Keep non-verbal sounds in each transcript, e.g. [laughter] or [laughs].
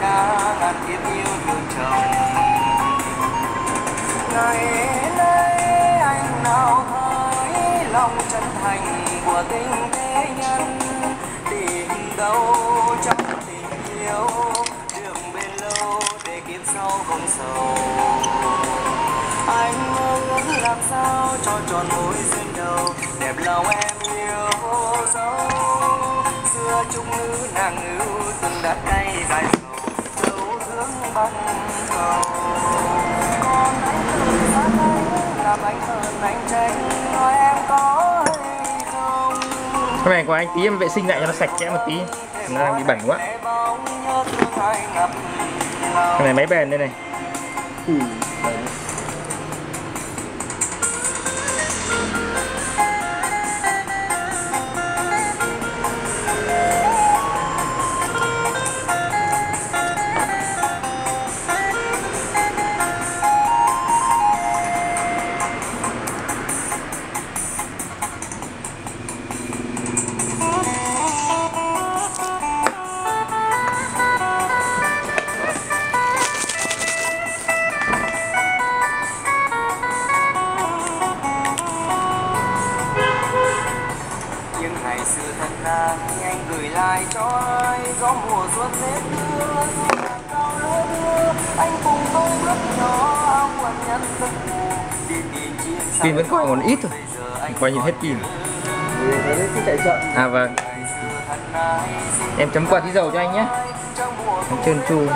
đã đặt kiếp yêu thương chồng. Ngày nay anh nào thấy lòng chân thành của tình thế nhân, tìm đâu trong tình yêu đường bên lâu để kiếp sau không sầu. Anh ước làm sao cho tròn mối duyên đầu, đẹp lòng em yêu dấu. Xưa chung nữ nàng ưu từng đã tay dài anh anh làm anh anh nói em có hay không cái này của anh, tí em vệ sinh lại cho nó sạch sẽ một tí. Nó đang bị bẩn quá. Cái này máy bền đây này. Ừ. anh lại cho ai gió mùa xuân đến đưa hàng cao lứa đưa. Anh cùng tôi bước nhỏ áo quần nhân sa pin vẫn còn còn ít thôi. Anh coi như hết pin. chậm. À vâng. Em chấm quạt tí dầu cho anh nhé. Em trơn tru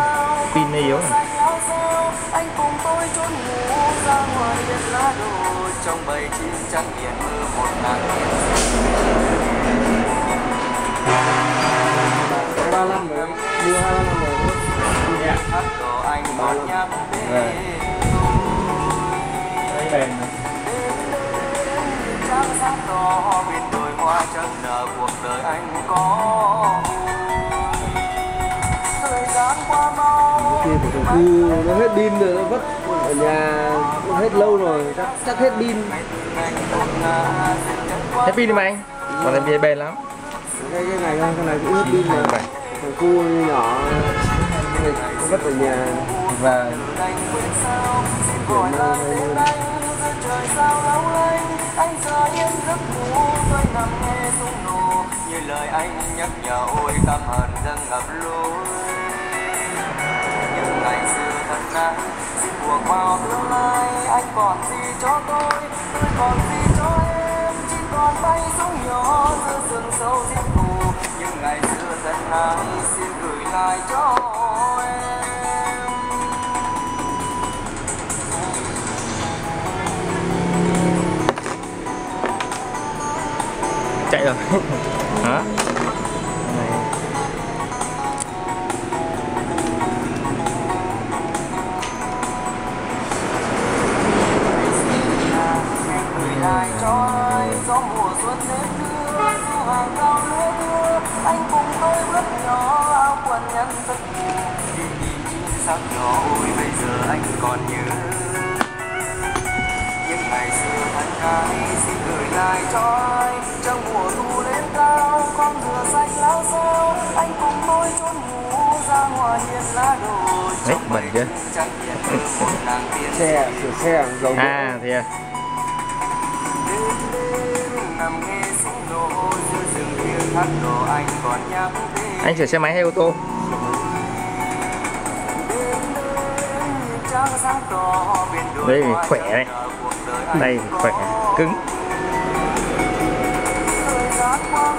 pin nó yếu này. xanh áo sao anh cùng tôi trốn ngủ ra ngoài biển lá đồ trong bầy chim trắng biển mơ một nàng ba năm rồi mua hai năm rồi hát anh còn nhắc bền bên hoa nở cuộc đời anh có thời gian qua mau của thằng cu nó hết pin rồi nó vất ở nhà cũng hết lâu rồi chắc chắc hết pin hết pin đi mà anh? Còn em bị bền lắm cái cái này thôi cái này cũng hết pin mà. Vậy. thằng cu nhỏ này nó vất ở nhà. Và sao tên anh giữa trời sao lóng lánh anh giờ yên giấc ngủ tôi nằm nghe súng nổ như lời anh nhắc nhở ôi tâm hận dâng ngập lối những ngày xưa thật nắng xin buộc vào tương lai anh còn gì cho tôi tôi còn gì cho em chỉ còn tay súng nhỏ oh [laughs] ai? Trong mùa thu lên cao con dừa xanh lao sao anh cùng tôi trốn ngủ ra ngoài hiên lá đồ Đấy, bẩn chưa? trắng hiền mơ một nàng tiên xe sửa xe dầu à thì à. Đêm đêm nằm nghe súng nổ giữa rừng thiêng hát đồ anh sửa xe máy hay ô tô? Đồi Đây, khỏe anh đây khỏe cứng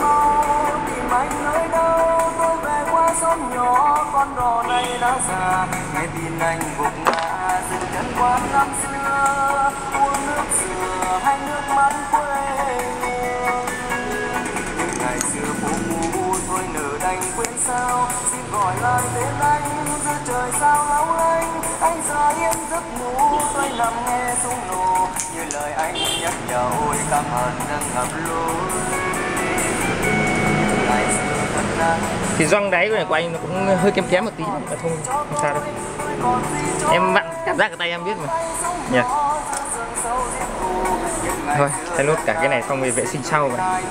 mau tìm anh nơi đâu tôi về qua xóm nhỏ con đò này đã già nghe tin anh gục ngã dừng chân quán năm xưa uống nước dừa hay nước mắm quê những ngày xưa phố cũ thôi nở đành quên sao xin gọi lại tên anh giữa trời sao lóng anh. anh giờ yên giấc ngủ tôi nằm nghe súng nổ như lời anh nhắc nhở ôi cảm ơn nâng ngập lối thì răng đáy này của anh nó cũng hơi kém kém một tí mà không không sao đâu. Em vặn cảm giác ở tay em biết mà. Nhỉ thôi thay nốt cả cái này xong về vệ sinh sau vậy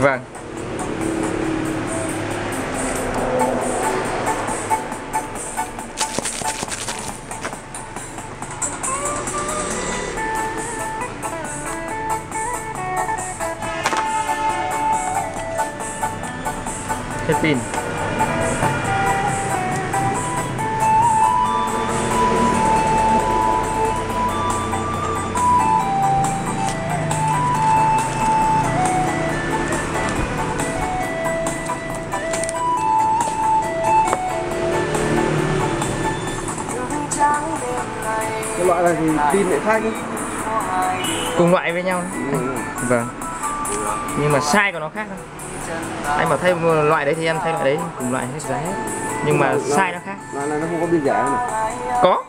vâng. Hết pin. Loại này thì pin lại khác đứa cùng loại với nhau. Ừ. vâng. Nhưng mà size của nó khác thôi. Anh bảo thay loại đấy thì em thay loại đấy cùng loại hết giá hết. Nhưng mà size nó khác. Loại này nó không có pin rẻ này có.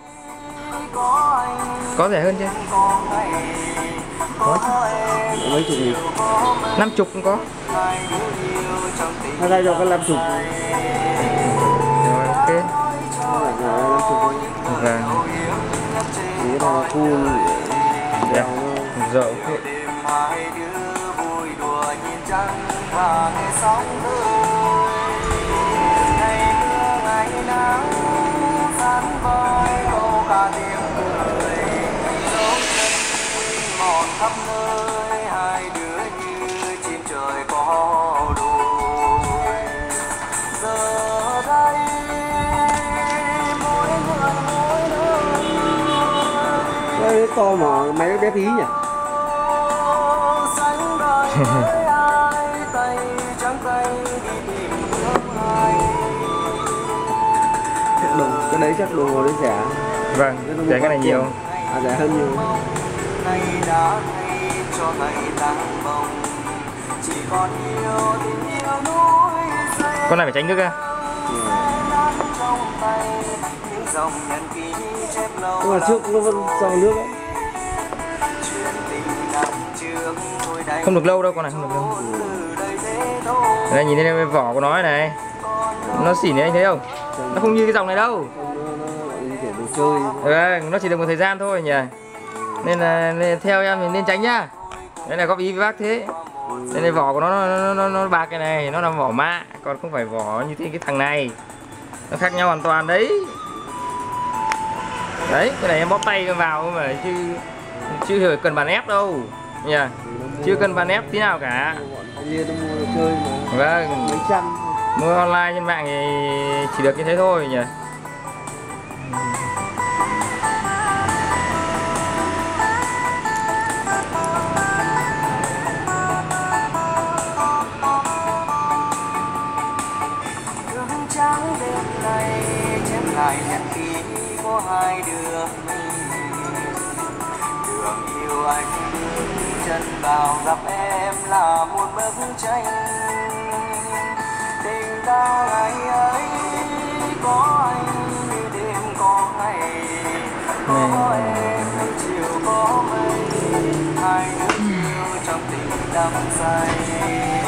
Có rẻ hơn chứ. Có em mấy chục nghìn. Năm chục cũng có. Hay thay cho cái năm chục. Rồi ok. Nó là vâng thằng thì cái đẹp to mà máy bé tí nhỉ? Đồng cái đấy chắc đồng hồ đấy rẻ. Vâng rẻ cái này nhiều. À rẻ hơn nhiều. Nay đã thay cho ngày chỉ còn yêu tình yêu núi con này phải tránh nước ra. Nhưng mà trước nó vẫn dòng nước ấy không được lâu đâu con này không được lâu. Đây nhìn thấy cái vỏ của nó này nó xỉn đấy anh thấy không? Nó không như cái dòng này đâu. Ừ, nó chơi nó chỉ được một thời gian thôi nhỉ. Nên là nên theo em thì nên tránh nhá. Đây là góp ý với bác thế. Đây là vỏ của nó nó, nó, nó, nó bạc cái này nó là vỏ mạ. Còn không phải vỏ như thế cái thằng này. Nó khác nhau hoàn toàn đấy. Đấy cái này em bóp tay vào mà chứ chứ phải cần bàn ép đâu. Nhỉ chưa cần bàn ép tí nào cả. Vâng. Mấy trăm mua online trên mạng thì chỉ được như thế thôi nhỉ? Trắng đêm nay chép lại nhật ký của hai đứa chân vào gặp em là một bức tranh Tình ta ngày ấy có anh như đêm có ngày Có em như chiều có mây. Hai đứa yêu trong tình đắm say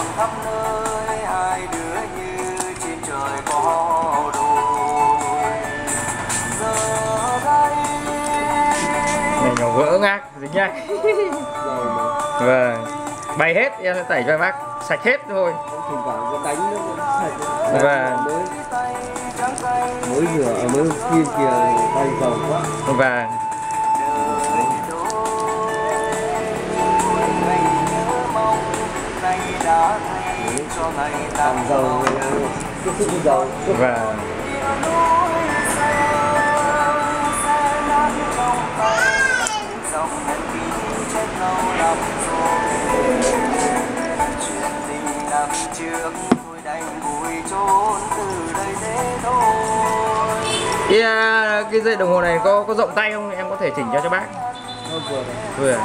mòn khắp nơi hai đứa như trên trời có đôi giờ đây này nhỏ vỡ ngác dính nhá. [laughs] Vâng. Bay hết em sẽ tẩy cho bác sạch hết thôi. Vẫn sạch Vâng. mới. Rửa ở mới kia kìa tay dầu quá. Vâng vùi chôn từ đây thế thôi cái cái dây đồng hồ này có có rộng tay không? Em có thể chỉnh cho cho bác. Vừa rồi. vừa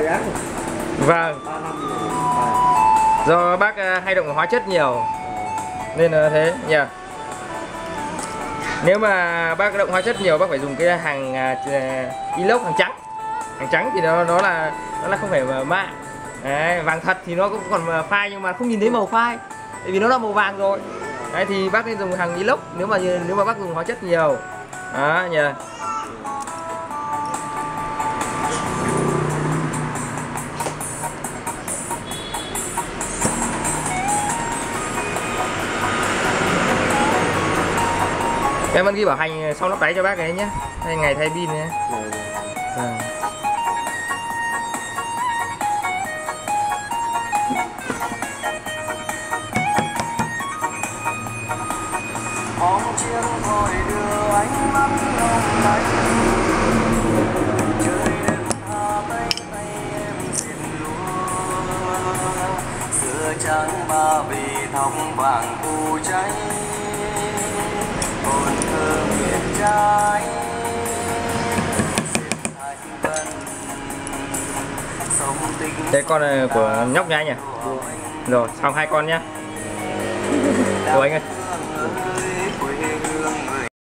giá vâng. Do bác à, hay động hóa chất nhiều. Nên là thế nhỉ nếu mà bác động hóa chất nhiều bác phải dùng cái hàng à, à, inox hàng trắng. Hàng trắng thì nó nó là nó là không phải mà mạ. Đấy, vàng thật thì nó cũng còn phai nhưng mà không nhìn thấy màu phai. Tại vì nó là màu vàng rồi. Đấy, thì bác nên dùng hàng inox nếu mà nếu mà bác dùng hóa chất nhiều. Đó nhỉ em vẫn ghi bảo hành xong lắp đáy cho bác ấy nhé. Thay ngày thay pin nhé. Rồi, bóng chiếc thôi đưa ánh mắt long lanh trời đêm tha tay tay em diệt lúa xưa trắng ba vì thòng vàng phù cháy hồn thơ miền trái Thế con này của nhóc nha anh nhỉ? Rồi, xong hai con nhá. Của [laughs] anh ơi.